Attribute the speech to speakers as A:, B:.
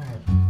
A: All right.